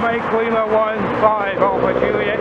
Mike Lima 1-5, Alpha Juliet.